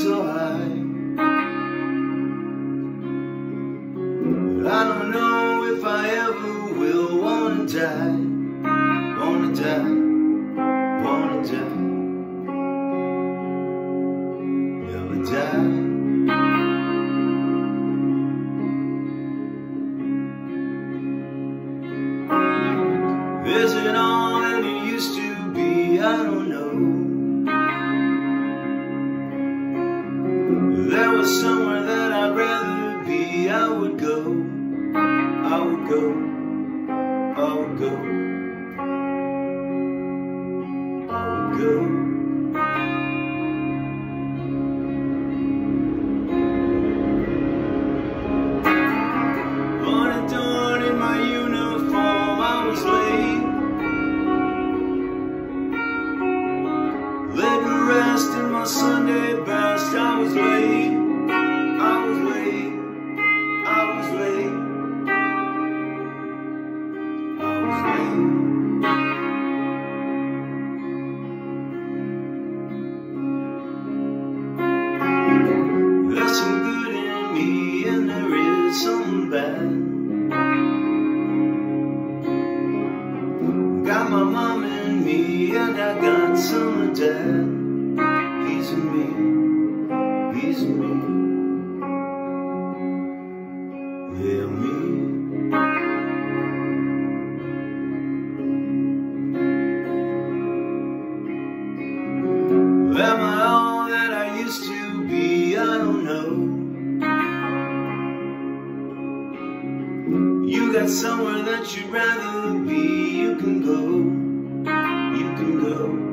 so high. But I don't know if I ever will wanna die, wanna die, wanna die, never die. Is it all that it used to be? I don't know. Somewhere that I'd rather be, I would go. I would go. I would go. I would go. On a dawn in my uniform, I was late. Laid to rest in my Sunday best. Is some. Got my mom in me, and I got some dad. He's in me, he's in me. You got somewhere that you'd rather be. You can go. You can go.